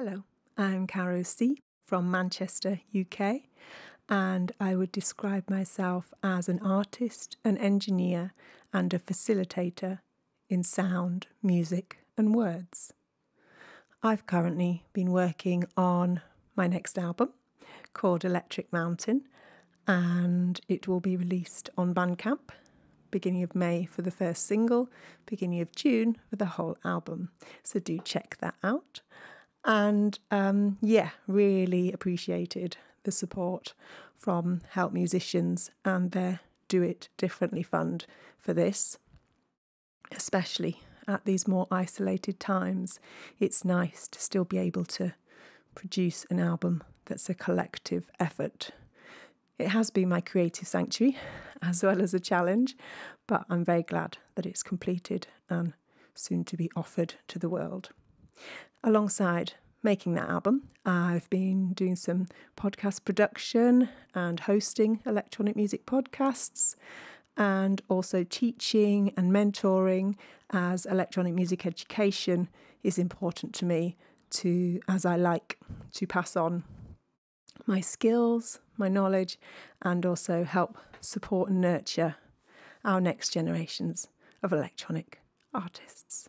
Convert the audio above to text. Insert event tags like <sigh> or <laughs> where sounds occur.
Hello, I'm Caro C from Manchester, UK, and I would describe myself as an artist, an engineer, and a facilitator in sound, music, and words. I've currently been working on my next album called Electric Mountain, and it will be released on Bandcamp beginning of May for the first single, beginning of June for the whole album. So do check that out. And um, yeah, really appreciated the support from Help Musicians and their Do It Differently Fund for this, especially at these more isolated times. It's nice to still be able to produce an album that's a collective effort. It has been my creative sanctuary <laughs> as well as a challenge, but I'm very glad that it's completed and soon to be offered to the world. Alongside making that album, I've been doing some podcast production and hosting electronic music podcasts and also teaching and mentoring as electronic music education is important to me to as I like to pass on my skills, my knowledge and also help support and nurture our next generations of electronic artists.